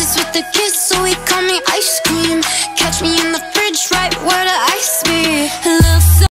Alice with the kids, so we come